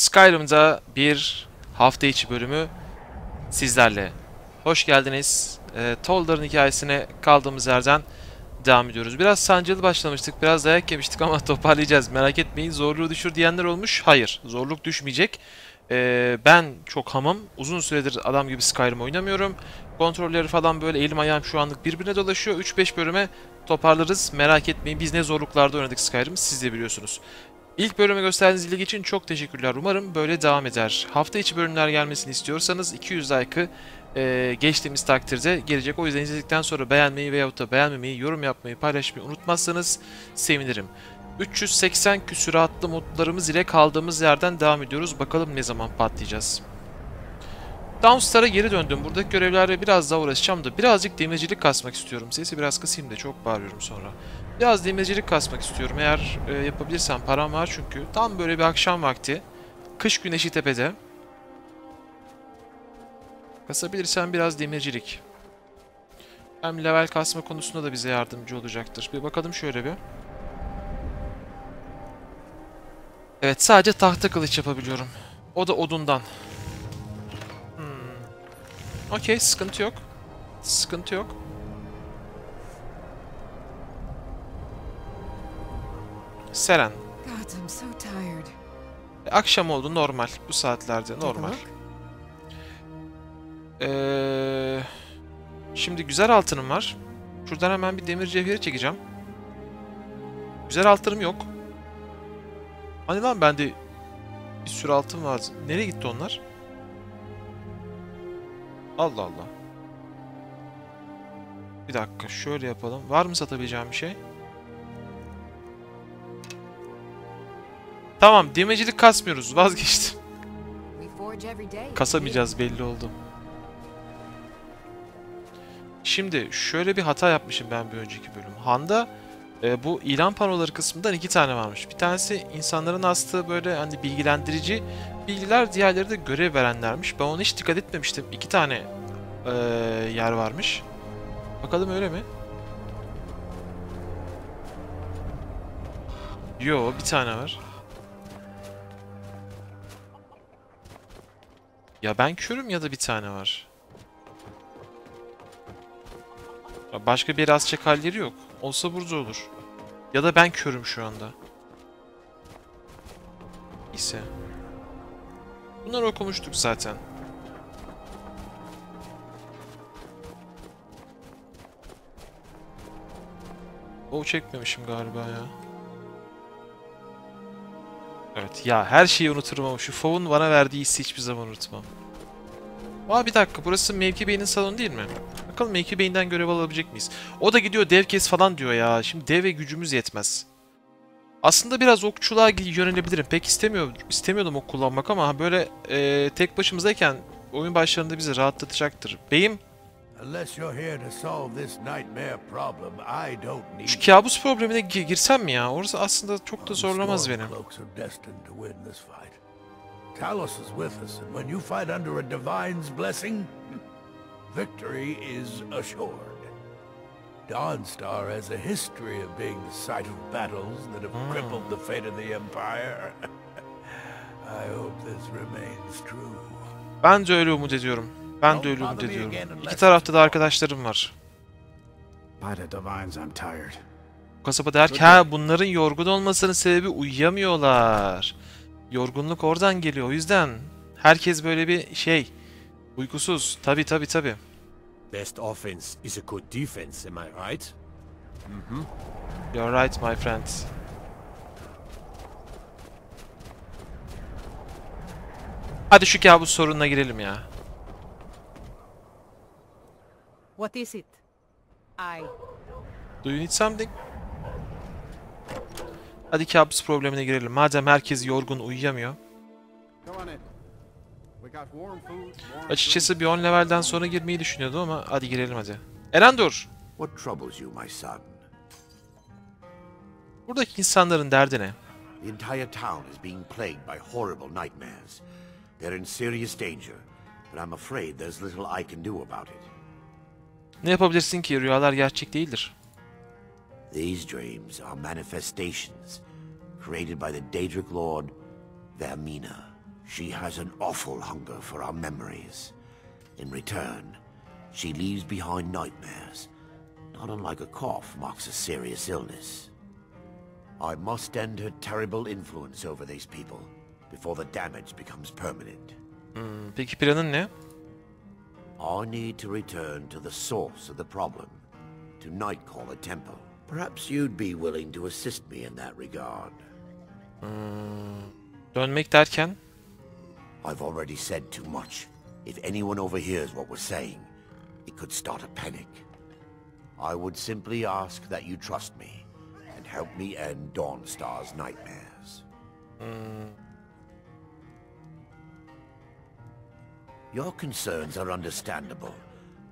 Skyrim'da bir hafta içi bölümü sizlerle. Hoş geldiniz. E, Toldar'ın hikayesine kaldığımız yerden devam ediyoruz. Biraz sancılı başlamıştık, biraz dayak yemiştik ama toparlayacağız. Merak etmeyin, zorluğu düşür diyenler olmuş. Hayır, zorluk düşmeyecek. E, ben çok hamım. Uzun süredir adam gibi Skyrim oynamıyorum. Kontrolleri falan böyle elim ayağım şu anlık birbirine dolaşıyor. 3-5 bölüme toparlarız. Merak etmeyin biz ne zorluklarda oynadık Skyrim siz de biliyorsunuz. İlk bölüme gösterdiğiniz ilgi için çok teşekkürler. Umarım böyle devam eder. Hafta içi bölümler gelmesini istiyorsanız 200 like'ı e, geçtiğimiz takdirde gelecek. O yüzden izledikten sonra beğenmeyi veyahut da beğenmemeyi, yorum yapmayı, paylaşmayı unutmazsanız sevinirim. 380 küsuratlı modlarımız ile kaldığımız yerden devam ediyoruz. Bakalım ne zaman patlayacağız. Downstar'a geri döndüm. Buradaki görevlerle biraz daha uğraşacağım da birazcık demircilik kasmak istiyorum. Sesi biraz kısayım da çok bağırıyorum sonra. Biraz demircilik kasmak istiyorum. Eğer e, yapabilirsem param var çünkü. Tam böyle bir akşam vakti. Kış güneşi tepede. Kasabilirsem biraz demircilik. Hem level kasma konusunda da bize yardımcı olacaktır. Bir bakalım şöyle bir. Evet sadece tahta kılıç yapabiliyorum. O da odundan. Hmm. Okey sıkıntı yok. Sıkıntı yok. Seren. E, Akşam oldu normal. Bu saatlerde normal. Ee, şimdi güzel altınım var. Şuradan hemen bir demir cevheri çekeceğim. Güzel altınım yok. Hani lan bende bir sürü altın vardı. Nereye gitti onlar? Allah Allah. Bir dakika şöyle yapalım. Var mı satabileceğim bir şey? Tamam demecilik kasmıyoruz. Vazgeçtim. Kasamayacağız belli oldu. Şimdi şöyle bir hata yapmışım ben bir önceki bölüm. Han'da e, bu ilan panoları kısmından iki tane varmış. Bir tanesi insanların astığı böyle hani bilgilendirici bilgiler, diğerleri de görev verenlermiş. Ben ona hiç dikkat etmemiştim. İki tane e, yer varmış. Bakalım öyle mi? Yo bir tane var. Ya ben körüm ya da bir tane var. Başka bir asacak halleri yok. Olsa burada olur. Ya da ben körüm şu anda. İse. Bunları okumuştuk zaten. O çekmemişim galiba ya. Evet ya her şeyi unuturum ama şu Fov'un bana verdiği hissi hiçbir zaman unutmam. Aa bir dakika burası Mevki Bey'in salonu değil mi? Bakalım Mevki Bey'inden görev alabilecek miyiz? O da gidiyor dev kes falan diyor ya. Şimdi dev ve gücümüz yetmez. Aslında biraz okçuluğa yönelebilirim. Pek istemiyor, istemiyordum ok kullanmak ama böyle e, tek başımızdayken oyun başlarında bizi rahatlatacaktır. Beyim şu kabus problemine gi- girsem mi ya? Orası aslında çok da zorlamaz beni. Talos is with us, and when you fight under a divine's blessing, victory is assured. Dawnstar has a history of being the site of battles that have crippled the fate of the Empire. I hope this remains true. Ben de öyle umut ediyorum. Ben de öyle umut ediyorum. İki tarafta da arkadaşlarım var. Bu kasaba der ki ha bunların yorgun olmasının sebebi uyuyamıyorlar. Yorgunluk oradan geliyor. O yüzden herkes böyle bir şey uykusuz. Tabi tabi tabi. Best offense is a good defense, am I right? You're right my friend. Hadi şu kabus sorununa girelim ya. What is it? I. Do you need something? Hadi kabus problemine girelim. Madem herkes yorgun uyuyamıyor. Açıkçası bir 10 levelden sonra girmeyi düşünüyordum ama hadi girelim hadi. Erendur! What troubles you, my son? Buradaki insanların derdi ne? The entire town is being plagued by horrible nightmares. They're in serious danger, but I'm afraid there's little I can do about it. Ne yapabilirsin ki rüyalar gerçek değildir. These dreams are manifestations created by the Daedric Lord Vermina. She has an awful hunger for our memories. In return, she leaves behind nightmares. Not unlike a cough marks a serious illness. I must end her terrible influence over these people before the damage becomes permanent. Hmm, Peki planın ne? I need to return to the source of the problem, to Nightcaller Temple. Perhaps you'd be willing to assist me in that regard. Hmm, don't make that derken? I've already said too much. If anyone overhears what we're saying, it could start a panic. I would simply ask that you trust me and help me end Dawnstar's nightmares. Hmm. Your concerns are understandable.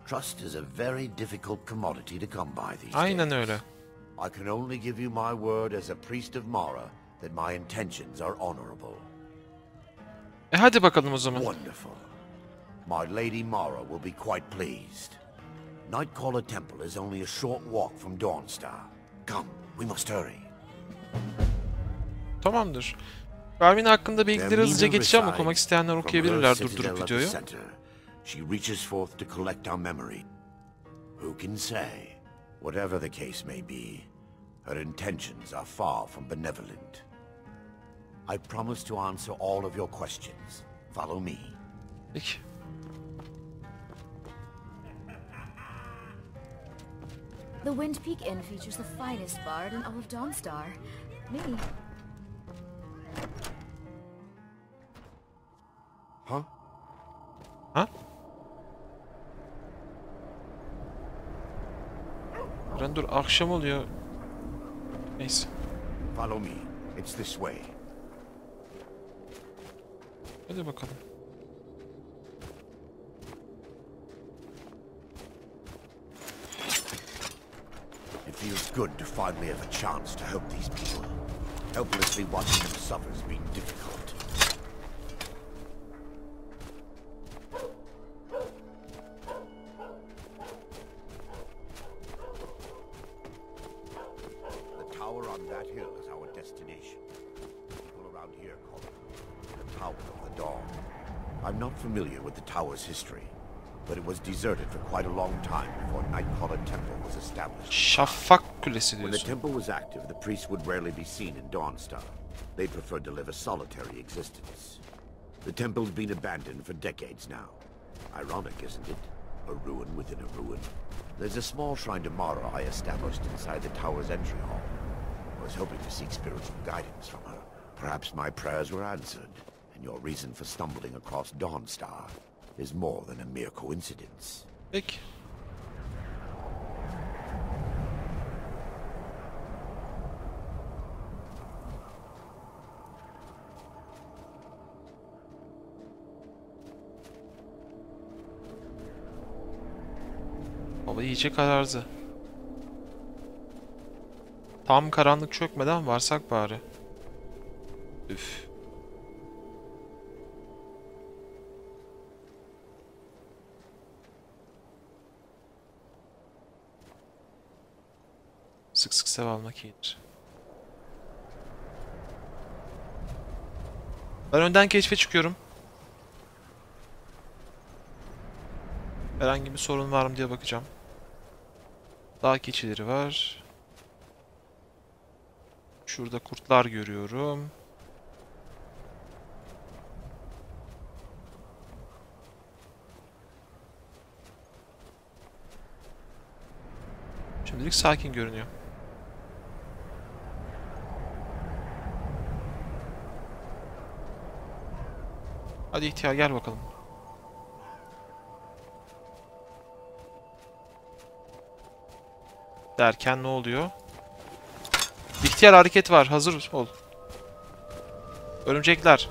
Trust is a very difficult commodity to come by these Aynen days. öyle. I can only give you my word as a priest of Mara that my intentions are honorable. E hadi bakalım o zaman. Wonderful. My Lady Mara will be quite pleased. Nightcaller Temple is only a short walk from Dawnstar. Come, we must hurry. Tamamdır. Garmin hakkında bilgileri hızlıca geçeceğim. resides Okumak isteyenler okuyabilirler citadel durdurup videoyu. She reaches forth to collect our memory. Who can say? Whatever the case may be, her intentions are far from benevolent. I promise to answer all of your questions. Follow me. Peki. The Wind Peak Inn features the finest bard in all of Dawnstar. Me. Huh? Ha? Eren dur akşam oluyor. Neyse. Follow me. It's this way. Hadi bakalım. It feels good to finally have a chance to help these people. Helplessly watching them suffer has been difficult. The tower on that hill is our destination. People around here call it the Tower of the Dawn. I'm not familiar with the tower's history, but it was deserted for quite a long time before Nightcaller Temple was established. Şafak kulesi When the temple was active, the priests would rarely be seen in Dawnstar. They preferred to live a solitary existence. The temple's been abandoned for decades now. Ironic, isn't it? A ruin within a ruin. There's a small shrine to Mara I established inside the tower's entry hall. I was hoping to seek spiritual guidance from her. Perhaps my prayers were answered, and your reason for stumbling across Dawnstar is more than a mere coincidence. Peki. Hava iyice karardı. Tam karanlık çökmeden varsak bari. Üf. Sev almak iyidir. Ben önden keşfe çıkıyorum. Herhangi bir sorun var mı diye bakacağım. Dağ keçileri var. Şurada kurtlar görüyorum. Şimdilik sakin görünüyor. Hadi ihtiyar gel bakalım. Derken ne oluyor? İhtiyar hareket var. Hazır ol. Örümcekler.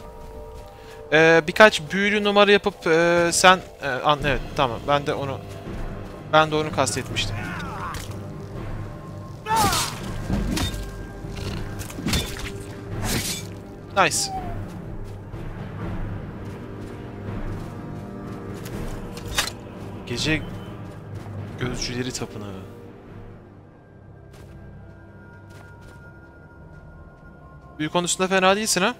Ee, birkaç büyülü numara yapıp ee, sen ee, an evet tamam ben de onu ben de onu kastetmiştim. Nice. Gece gözcüleri tapınağı. Büyü konusunda fena değilsin ha?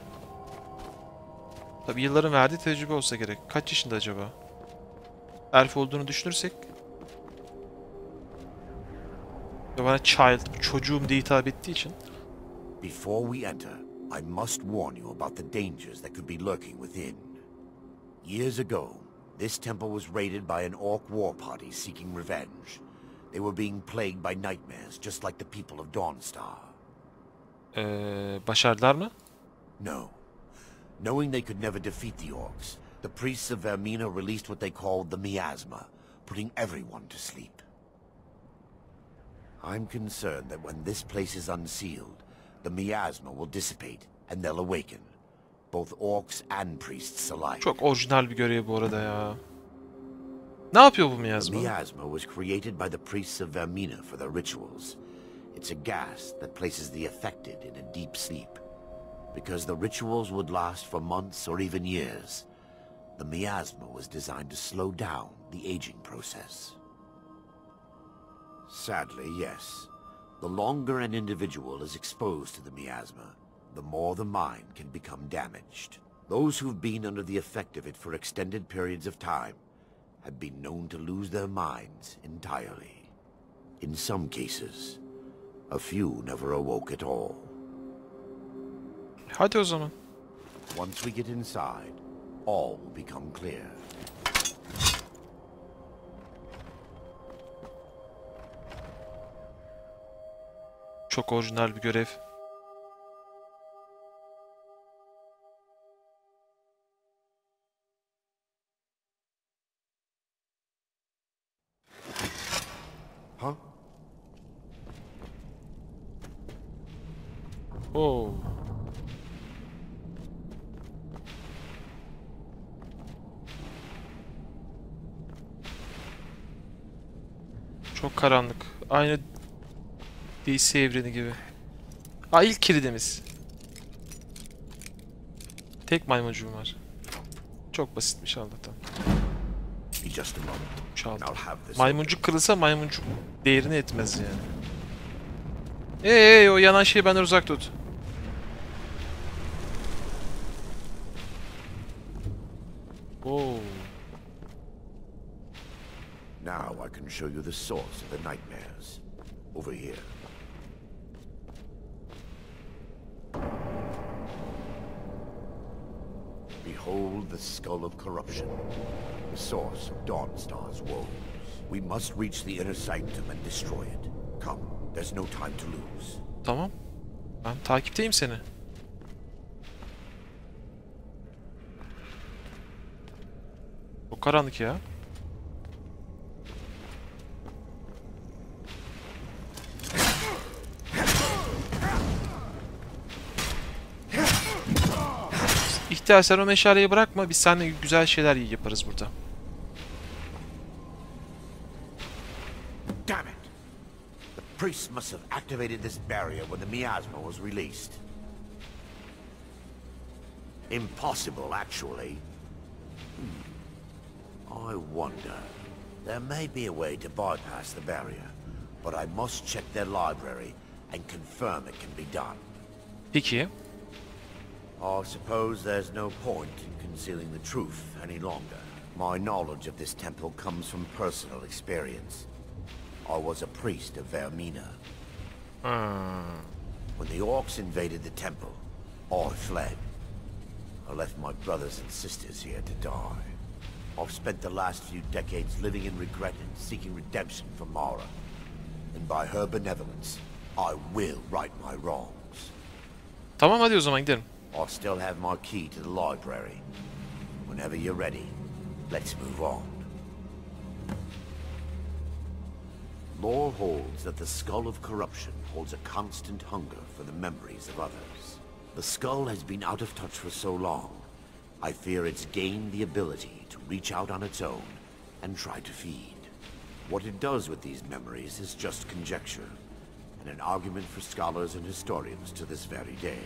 Tabi yılların verdiği tecrübe olsa gerek. Kaç yaşında acaba? Elf olduğunu düşünürsek. Ve bana child, çocuğum diye hitap ettiği için. Before we enter, I must warn you about the dangers that could be lurking within. Years ago, this temple was raided by an orc war party seeking revenge. They were being plagued by nightmares, just like the people of Dawnstar. Ee, başardılar mı? No. Knowing they could never defeat the orcs, the priests of Vermina released what they called the miasma, putting everyone to sleep. I'm concerned that when this place is unsealed, the miasma will dissipate and they'll awaken. Both orcs and priests alike. Çok orijinal bir görev bu arada ya. Ne yapıyor bu The miasma was created by the priests of Vermina for their rituals. It's a gas that places the affected in a deep sleep. Because the rituals would last for months or even years, the miasma was designed to slow down the aging process. Sadly, yes. The longer an individual is exposed to the miasma, the more the mind can become damaged. Those who've been under the effect of it for extended periods of time have been known to lose their minds entirely. In some cases, a few never awoke at all. Hadi o zaman. Once we get inside, all will become clear. Çok orijinal bir görev. Aynı DC evreni gibi. Aa ilk kilidimiz. Tek maymuncuğum var. Çok basitmiş Allah'tan. Çaldı. Maymuncuk kırılsa maymuncuk değerini etmez yani. Hey, hey o yanan şeyi benden uzak tut. Now I can show you the source of the nightmares. Over here. Behold the skull of corruption, the source of Dawnstar's woes. We must reach the inner sanctum and destroy it. Come, there's no time to lose. Tamam. Ben takipteyim seni. Çok karanlık ya. İhtiyar sen o meşaleyi bırakma. Biz seninle güzel şeyler yaparız burada. Damn it! The priests must have activated this barrier when the miasma was released. Impossible, actually. Hmm. I wonder. There may be a way to bypass the barrier, but I must check their library and confirm it can be done. Peki. I suppose there's no point in concealing the truth any longer. My knowledge of this temple comes from personal experience. I was a priest of Vermina. Ah. When the orcs invaded the temple, I fled. I left my brothers and sisters here to die. I've spent the last few decades living in regret and seeking redemption for Mara. And by her benevolence, I will right my wrongs. Tamam hadi o zaman gidelim. I still have my key to the library. Whenever you're ready, let's move on. Lore holds that the Skull of Corruption holds a constant hunger for the memories of others. The skull has been out of touch for so long, I fear it's gained the ability to reach out on its own and try to feed. What it does with these memories is just conjecture, and an argument for scholars and historians to this very day.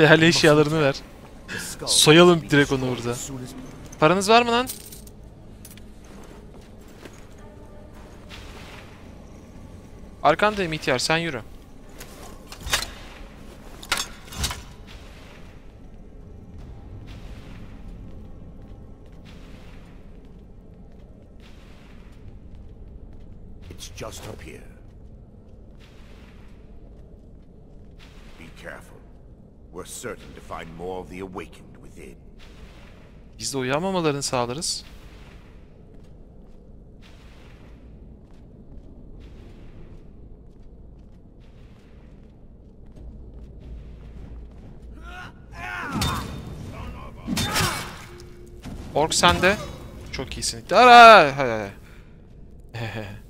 Değerli eşyalarını ver. Soyalım direkt onu burada. Paranız var mı lan? Arkandayım ihtiyar sen yürü. Just up here. Be careful. We're certain to find more of the awakened within. Biz de uyanmamalarını sağlarız. Ork sende. Çok iyisin. Ara!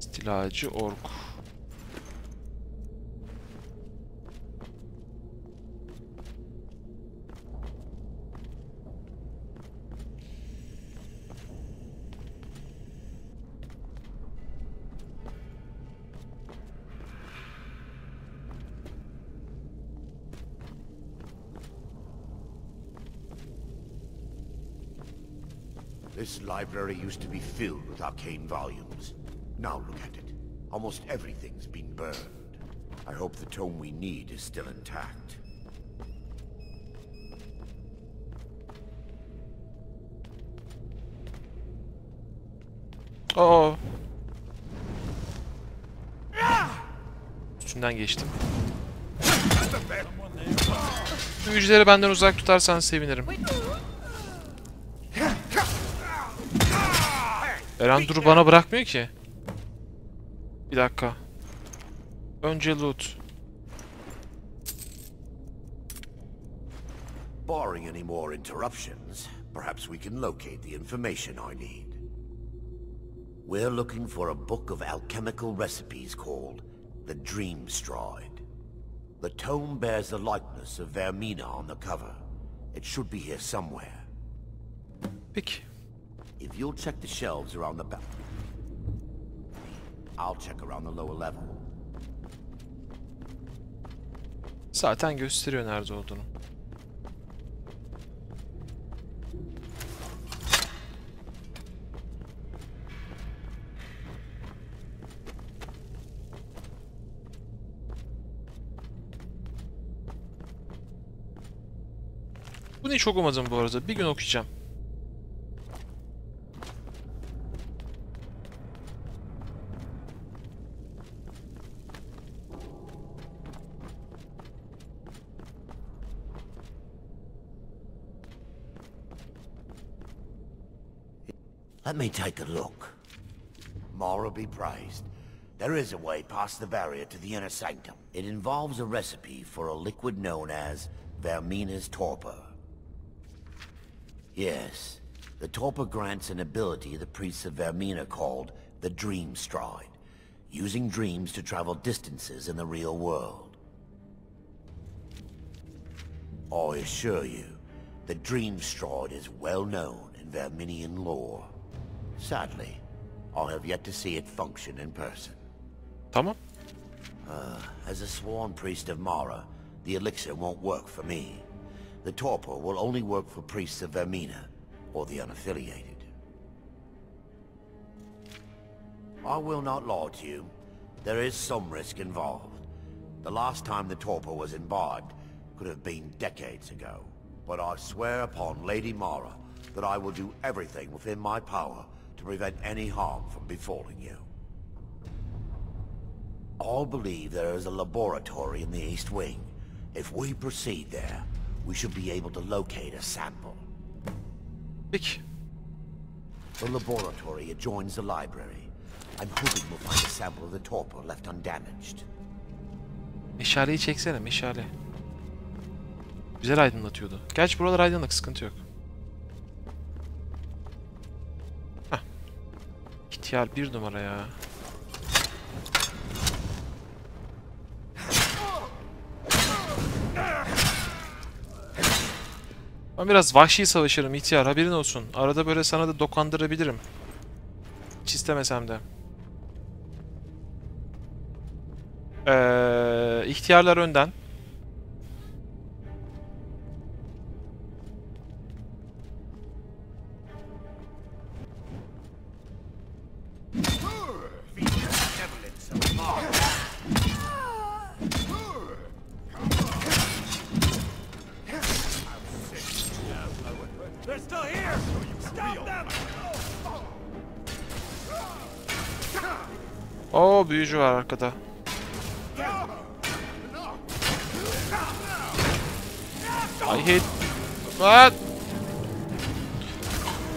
İstilacı ork. Library used to be filled with arcane volumes. Now look at it. Almost everything's been burned. I hope the tome we need is still intact. Oo. Ah! Üstünden geçtim. Büyücüleri benden uzak tutarsan sevinirim. Eren dur bana bırakmıyor ki. Bir dakika. Önce loot. Barring any more interruptions, perhaps we can locate the information I need. We're looking for a book of alchemical recipes called the Dream Stride. The tome bears the likeness of Vermina on the cover. It should be here somewhere. Peki. If you'll check the shelves around the back... I'll check around the lower level. Zaten gösteriyor nerede olduğunu. Bunu hiç okumadım bu arada. Bir gün okuyacağım. Let me take a look. Mara be praised. There is a way past the barrier to the inner sanctum. It involves a recipe for a liquid known as Vermina's Torpor. Yes, the Torpor grants an ability the priests of Vermina called the Dream Stride, using dreams to travel distances in the real world. I assure you, the Dream Stride is well known in Verminian lore. Sadly, I have yet to see it function in person. Tamam. Uh, as a sworn priest of Mara, the elixir won't work for me. The torpor will only work for priests of Vermina, or the unaffiliated. I will not lie to you. There is some risk involved. The last time the torpor was imbibed could have been decades ago. But I swear upon Lady Mara that I will do everything within my power to prevent any harm from befalling you. I believe there is a laboratory in the East Wing. If we proceed there, we should be able to locate a sample. Peki. The laboratory adjoins the library. I'm hoping we'll find a sample of the torpor left undamaged. Meşaleyi çeksene meşale. Güzel aydınlatıyordu. Gerçi buralar aydınlık sıkıntı yok. İhtiyar bir numara ya. Ben biraz vahşi savaşırım ihtiyar haberin olsun. Arada böyle sana da dokandırabilirim. Hiç istemesem de. Ee, ihtiyarlar önden. here! Stop büyücü var arkada. I hit. What?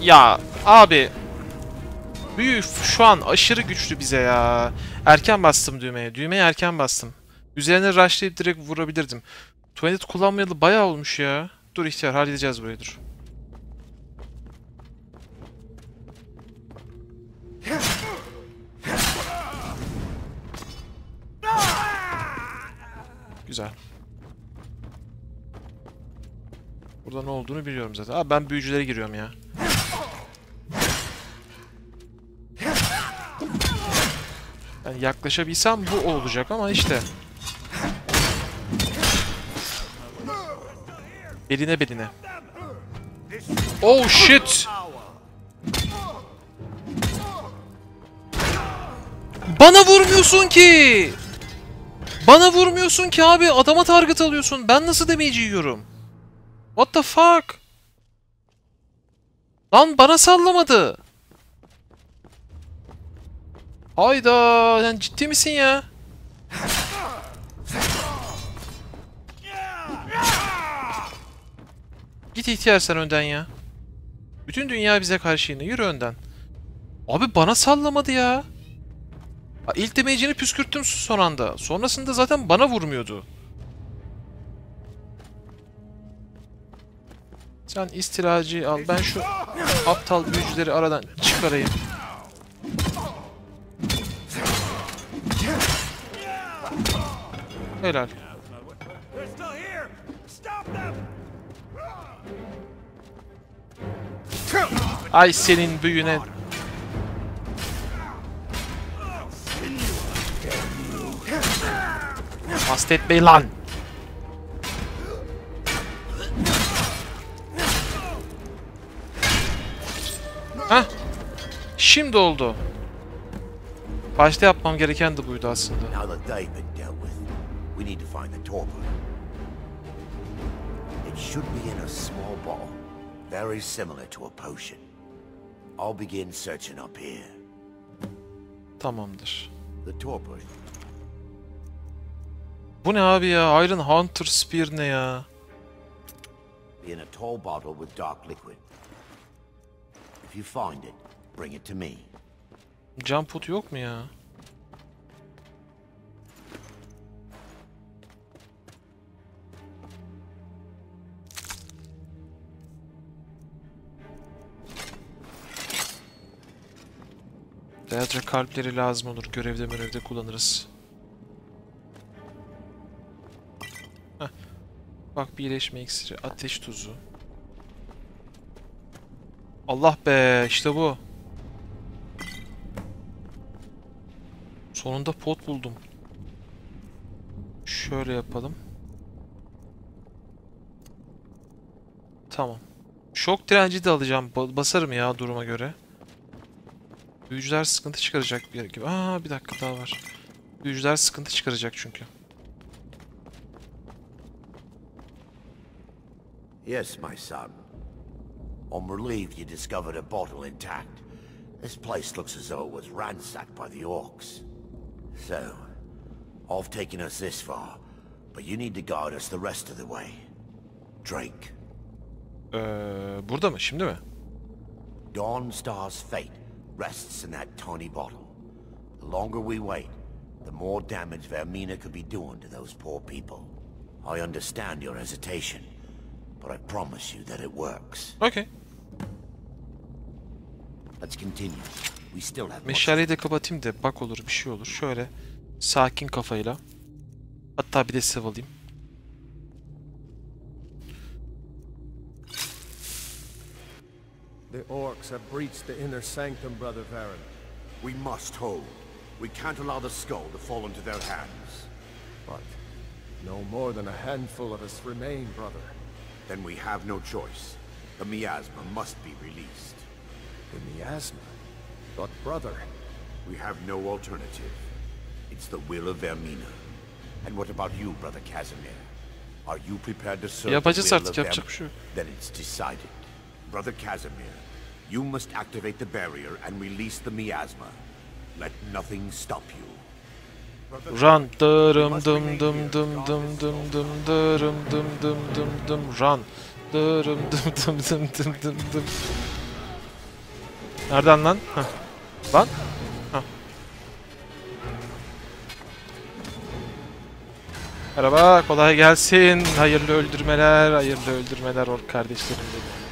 Ya abi. Büyü şu an aşırı güçlü bize ya. Erken bastım düğmeye. Düğmeye erken bastım. Üzerine rushlayıp direkt vurabilirdim. Tuvalet kullanmayalı bayağı olmuş ya. Dur ihtiyar halledeceğiz burayı dur. Güzel. Burada ne olduğunu biliyorum zaten. Abi ben büyücülere giriyorum ya. Yani yaklaşabilsem bu olacak ama işte. Beline beline. Oh shit! Bana vurmuyorsun ki! Bana vurmuyorsun ki abi. Adama target alıyorsun. Ben nasıl damage yiyorum? What the fuck? Lan bana sallamadı. Hayda. Sen ciddi misin ya? Git ihtiyar sen önden ya. Bütün dünya bize karşı yine. Yürü önden. Abi bana sallamadı ya. İlk damage'ini püskürttüm son anda. Sonrasında zaten bana vurmuyordu. Sen istilacıyı al. Ben şu aptal büyücüleri aradan çıkarayım. Helal. Ay senin büyüne. Hastetmeyin lan. Heh. Şimdi oldu. Başta yapmam gereken de buydu aslında. We need to find the torpor. It should be in a small bottle, very similar to a potion. I'll begin searching up here. Tamamdır. The torpor Bu ne abi ya? Iron Hunter Spear ne ya? in a tall bottle with dark liquid. If you find it, bring it to me. Jump put yok mu ya? Değerce kalpleri lazım olur. Görevde görevde kullanırız. Bak bir iyileşme iksiri. Ateş tuzu. Allah be işte bu. Sonunda pot buldum. Şöyle yapalım. Tamam. Şok direnci de alacağım. Ba- basarım ya duruma göre. Büyücüler sıkıntı çıkaracak bir gibi. Aa bir dakika daha var. Büyücüler sıkıntı çıkaracak çünkü. Yes, my son. I'm relieved you discovered a bottle intact. This place looks as though it was ransacked by the orcs. So, I've taken us this far, but you need to guide us the rest of the way. Drink. Ee, burada mı? Şimdi mi? Dawnstar's fate rests in that tiny bottle. The longer we wait, the more damage Vermina could be doing to those poor people. I understand your hesitation, but I promise you that it works. Okey. Let's continue. We still have Meşaleyi de kapatayım da bak olur bir şey olur. Şöyle sakin kafayla. Hatta bir de sev alayım. The orcs have breached the inner sanctum, Brother Varen. We must hold. We can't allow the skull to fall into their hands. But no more than a handful of us remain, brother. Then we have no choice. The miasma must be released. The miasma. But brother, We have no alternative. It's the will of Vermina. And what about you, Brother Casimir? Are you prepared to serve Yapacağız the will of yapacak Verm- bir şey yok. Then it's decided. Brother Casimir, you must activate the barrier and release the miasma. Let nothing stop you. Run. Dırım dım dım dım dım dım dım dırım dım dım dım dım run. Dırım dım dım dım dım dım dım. Nereden lan? Heh. Lan? Heh. Merhaba, kolay gelsin. Hayırlı öldürmeler, hayırlı öldürmeler ork kardeşlerim benim.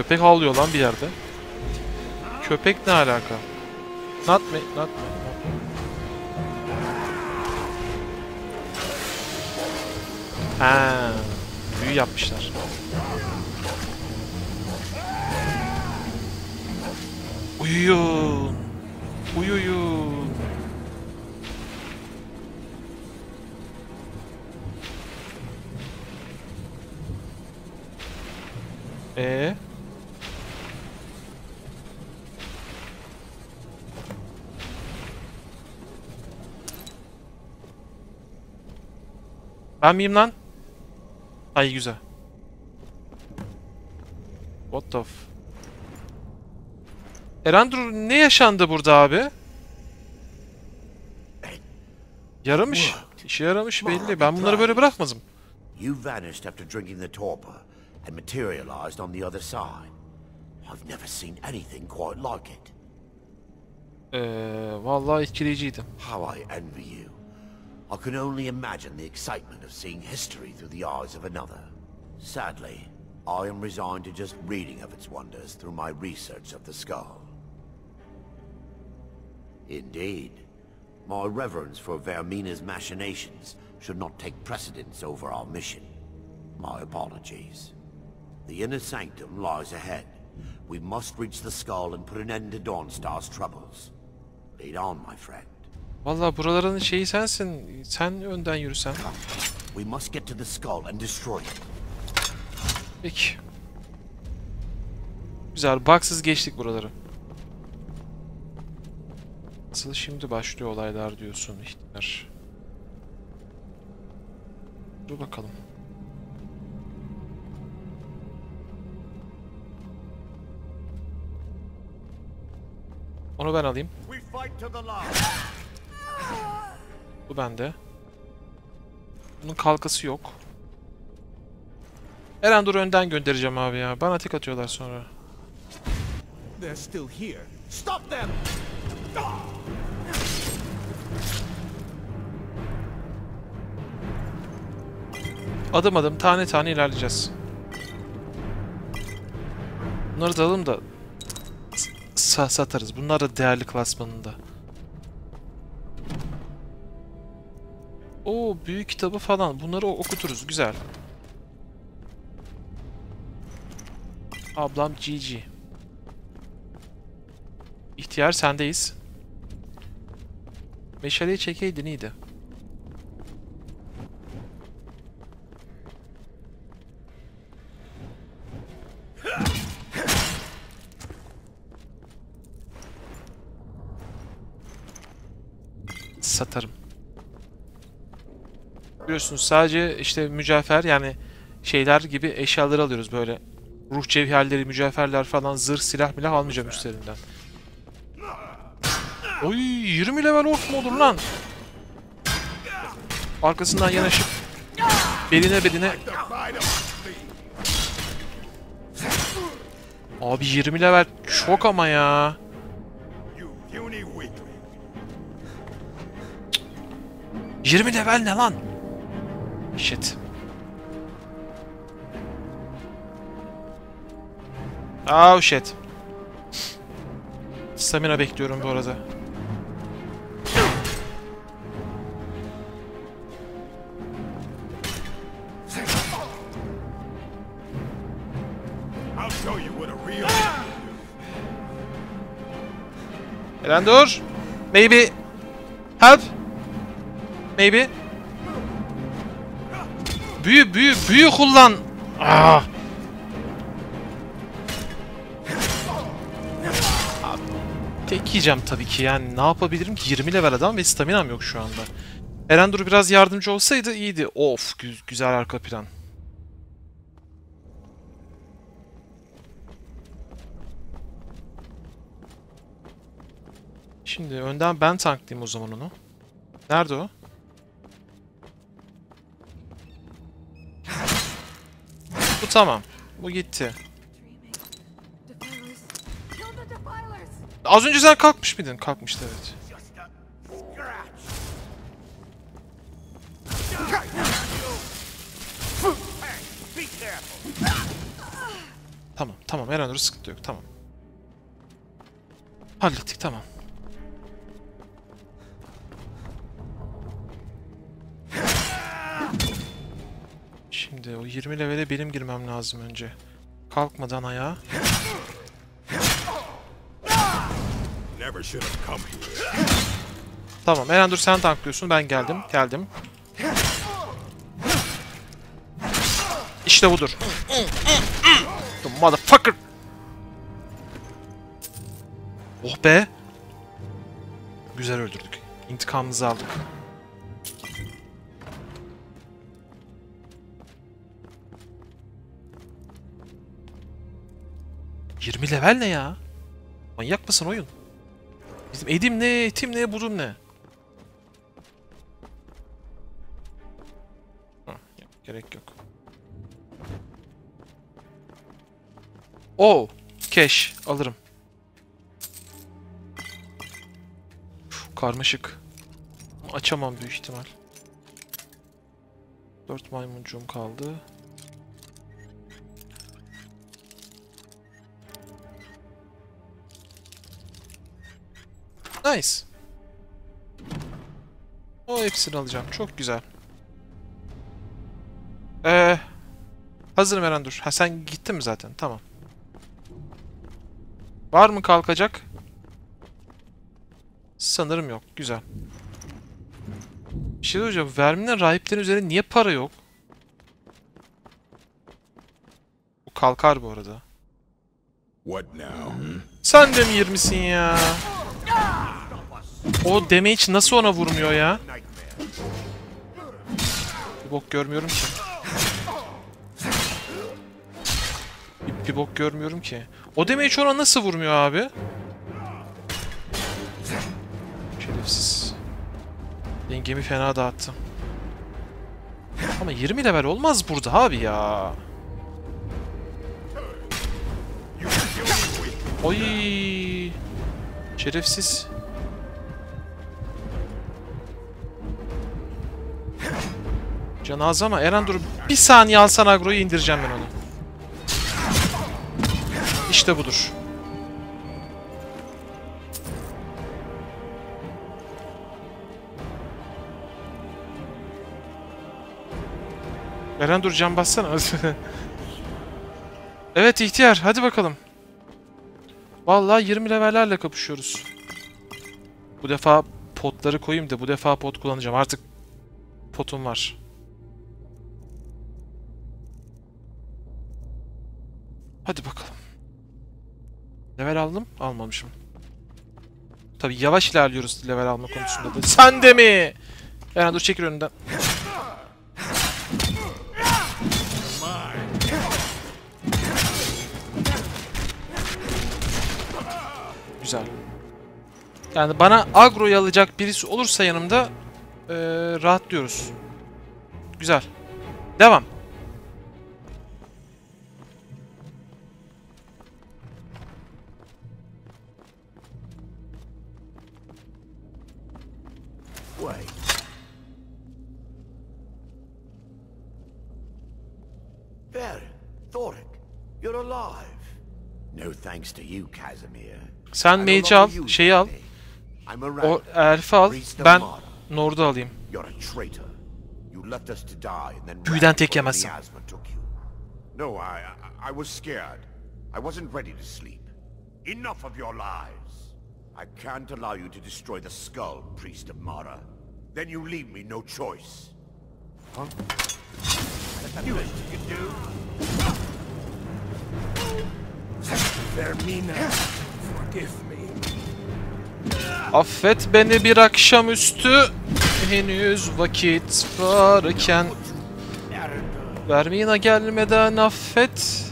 Köpek havlıyor lan bir yerde. Köpek ne alaka? Not me, not me. Ha, büyü yapmışlar. Uyuyun. Uyuyun. Ee? Ben miyim lan? Ay güzel. What the f... Erandru ne yaşandı burada abi? Yaramış. İşe yaramış belli. Ben bunları böyle bırakmadım. You vanished after drinking the torpor and materialized on the other side. I've never seen anything quite like it. Ee, vallahi etkileyiciydi. How I envy you. I can only imagine the excitement of seeing history through the eyes of another. Sadly, I am resigned to just reading of its wonders through my research of the skull. Indeed, my reverence for Vermina's machinations should not take precedence over our mission. My apologies. The inner sanctum lies ahead. We must reach the skull and put an end to Dawnstar's troubles. Lead on, my friend. Vallahi buraların şeyi sensin. Sen önden yürüsen. We must get to the skull and destroy it. Peki. Güzel. Baksız geçtik buraları. Asıl şimdi başlıyor olaylar diyorsun ihtiyar. Dur bakalım. Onu ben alayım. Bu bende. Bunun kalkası yok. Eren dur önden göndereceğim abi ya. Bana tek atıyorlar sonra. They're still here. Stop them! Adım adım tane tane ilerleyeceğiz. Bunları da alalım da sa satarız. Bunlar da değerli klasmanında. Oo büyük kitabı falan. Bunları o- okuturuz. Güzel. Ablam GG. İhtiyar sendeyiz. Meşaleyi çekeydin iyiydi. Biliyorsunuz sadece işte mücevher yani şeyler gibi eşyaları alıyoruz böyle. Ruh cevherleri, mücevherler falan, zırh, silah milah almayacağım üstlerinden. Oy 20 level ork mu olur lan? Arkasından yanaşıp beline beline Abi 20 level çok ama ya. Weakling. 20 level ne lan? Shit. Oh shit. Stamina bekliyorum bu arada. Eren dur. Maybe. Help. Maybe. Büyü büyü büyü kullan. Ah. Tek yiyeceğim tabii ki yani ne yapabilirim ki 20 level adam ve staminam yok şu anda. Erendur biraz yardımcı olsaydı iyiydi. Of gü güzel arka plan. Şimdi önden ben tanklayayım o zaman onu. Nerede o? Tamam. Bu gitti. Az önce sen kalkmış mıydın? Kalkmıştı evet. Tamam tamam Eranur sıkıntı yok tamam. Hallettik tamam. 20 levele benim girmem lazım önce. Kalkmadan ayağa. Never should have come here. Tamam Eren dur sen tanklıyorsun ben geldim geldim. İşte budur. The motherfucker. Oh be. Güzel öldürdük. İntikamımızı aldık. ...20 level ne ya? Manyak mısın oyun? Bizim edim ne, etim ne, budum ne? Hah, gerek yok. Oh, cash alırım. Uf, karmaşık. Açamam büyük ihtimal. 4 maymuncuğum kaldı. Nice. O hepsini alacağım. Çok güzel. Ee, hazırım Eren dur. Ha sen gittin mi zaten? Tamam. Var mı kalkacak? Sanırım yok. Güzel. Bir şey hocam. Verminin rahiplerin üzerinde niye para yok? Bu kalkar bu arada. What now? Sen de mi 20'sin ya? O damage nasıl ona vurmuyor ya? Bir bok görmüyorum ki. Bir, bir bok görmüyorum ki. O damage ona nasıl vurmuyor abi? Şerefsiz. Dengemi fena dağıttım. Ama 20 level olmaz burada abi ya. Oy. Şerefsiz. Canı az ama Eren dur bir saniye alsan agroyu indireceğim ben onu. İşte budur. Eren dur can bassana. evet ihtiyar hadi bakalım. Vallahi 20 levellerle kapışıyoruz. Bu defa potları koyayım da bu defa pot kullanacağım. Artık potum var. Hadi bakalım. Level aldım, almamışım. Tabi yavaş ilerliyoruz level alma konusunda da. Sen de mi? Yani dur çekil önünden. Güzel. Yani bana agroyu alacak birisi olursa yanımda eee rahatlıyoruz. Güzel. Devam. Thanks to you, Casimir. Sen mage'i al, şeyi al. the name. I'm a O elfi al. Ben. Nord'u alayım. You're a traitor. You left us to die Büyüden tek yemezsin. miasma took you. No, I, I was scared. I wasn't ready to sleep. Enough of your lies. I can't allow you to destroy the skull, priest of Mara. Then you leave me no choice. Huh? You can do? Affet beni bir akşamüstü henüz vakit varken Vermina gelmeden affet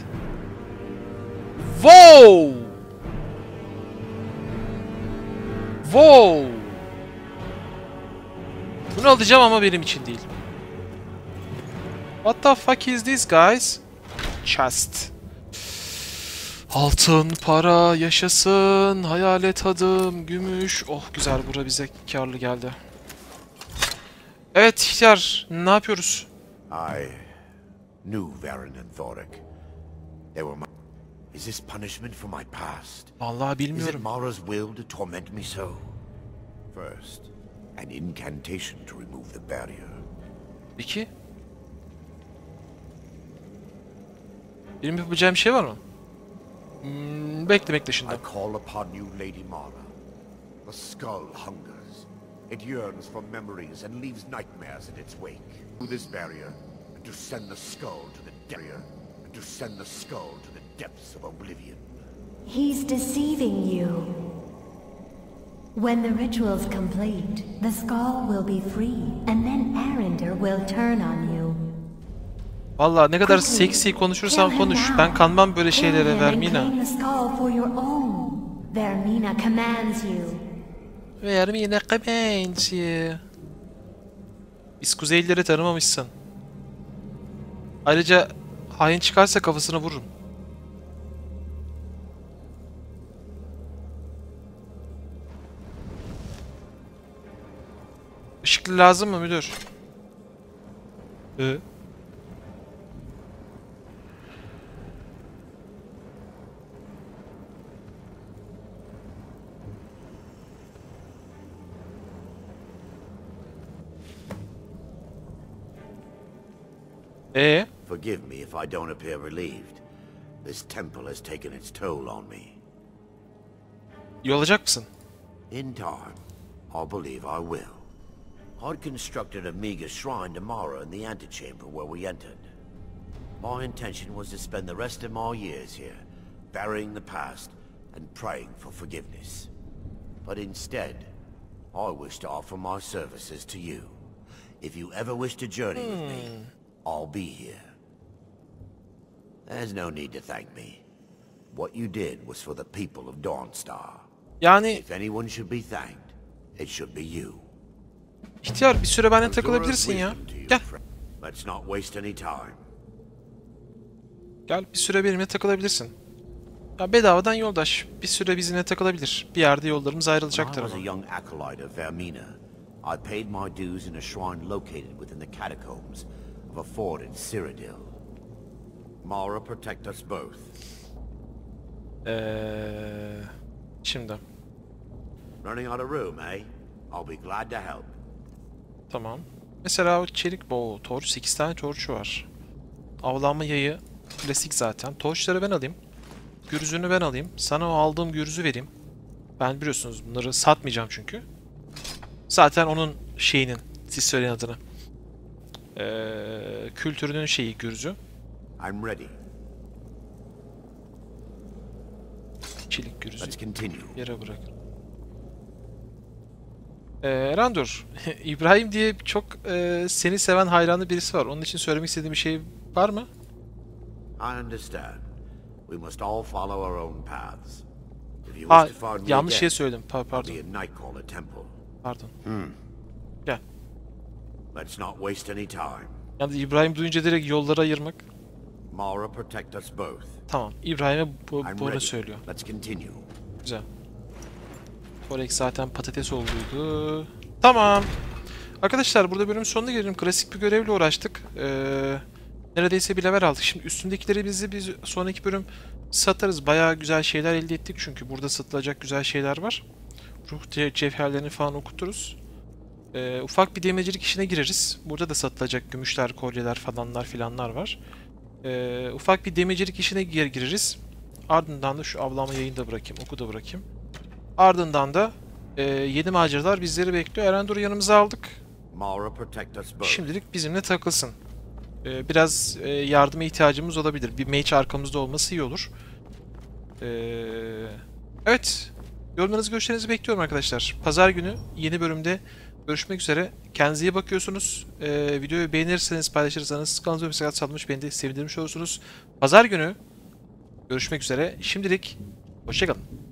Wow! Wow! Bunu alacağım ama benim için değil. What the fuck is this guys? Chest. Altın, para, yaşasın, hayalet adım, gümüş. Oh güzel bura bize karlı geldi. Evet ihtiyar ne yapıyoruz? I knew Varen and Thoric. They were my... Is this punishment for my past? Vallahi Is it bilmiyorum. Mara's will to torment me so? First, an incantation to remove the barrier. Peki. Benim yapacağım şey var mı? Hmm, bekle bekle şimdi. I call upon you, Lady Mara. The skull hungers. It yearns for memories and leaves nightmares in its wake. To this barrier, and to send the skull to the barrier, and to send the skull to the depths of oblivion. He's deceiving you. When the ritual's complete, the skull will be free, and then Arender will turn on you. Vallahi ne kadar seksi konuşursan konuş. Ben kanmam böyle şeylere Vermina. Vermina commands you. Vermina commands you. Biz kuzeylileri tanımamışsın. Ayrıca hain çıkarsa kafasına vururum. Işıklı lazım mı müdür? Ee? Ee? Forgive me if I don't appear relieved. This temple has taken its toll on me. İyi olacak mısın? In time, I believe I will. I'd constructed a meager shrine to Mara in the antechamber where we entered. My intention was to spend the rest of my years here, burying the past and praying for forgiveness. But instead, I wish to offer my services to you. If you ever wish to journey with me, I'll be here. There's no need to thank me. What you did was for the people of Dawnstar. Yani If anyone should be thanked, it should be you. ihtiyar bir süre benimle Azura's takılabilirsin ya. Gel. Let's not waste any time. Gel bir süre benimle takılabilirsin. Ya bedavadan yoldaş. Bir süre bizimle takılabilir. Bir yerde yollarımız ayrılacaktır ama. young acolyte of Vermina, I paid my dues in a shrine located within the catacombs of a fort in Cyrodiil. Mara protect us both. Eee... Şimdi. Running out of room, eh? I'll be glad to help. Tamam. Mesela o çelik bow, torç 8 tane torçu var. Avlanma yayı klasik zaten. Torçları ben alayım. Gürzünü ben alayım. Sana o aldığım gürzü vereyim. Ben biliyorsunuz bunları satmayacağım çünkü. Zaten onun şeyinin, siz söyleyin adını. Ee, kültürünün şeyi gürzü. I'm ready. Çelik gürzü. Let's continue. Yere bırak. Ee, Randur, İbrahim diye çok e, seni seven hayranı birisi var. Onun için söylemek istediğim bir şey var mı? I understand. We must all follow our own paths. Ha, yanlış şey söyledim. Pa- I'll pardon, be Let's not waste any time. Yani İbrahim duyunca direkt yolları ayırmak. Mara protect us both. Tamam, İbrahim'e bu, ready. söylüyor. Let's continue. Güzel. Forex zaten patates olduydu. Tamam. Arkadaşlar burada bölümün sonuna gelelim. Klasik bir görevle uğraştık. Ee, neredeyse bir level aldık. Şimdi üstündekileri bizi biz sonraki bölüm satarız. Bayağı güzel şeyler elde ettik çünkü burada satılacak güzel şeyler var. Ruh ce- cevherlerini falan okuturuz. Ee, ufak bir demircilik işine gireriz. Burada da satılacak gümüşler, kolyeler falanlar filanlar var. Ee, ufak bir demircilik işine gir gireriz. Ardından da şu avlama yayını da bırakayım, oku da bırakayım. Ardından da e, yeni maceralar bizleri bekliyor. Erendur'u yanımıza aldık. Şimdilik bizimle takılsın. E, biraz e, yardıma ihtiyacımız olabilir. Bir mage arkamızda olması iyi olur. E, evet. Yorumlarınızı, görüşlerinizi bekliyorum arkadaşlar. Pazar günü yeni bölümde görüşmek üzere. Kendinize iyi bakıyorsunuz. E, videoyu beğenirseniz, paylaşırsanız kanalımıza mesaj salmış beni de sevindirmiş olursunuz. Pazar günü görüşmek üzere. Şimdilik hoşçakalın.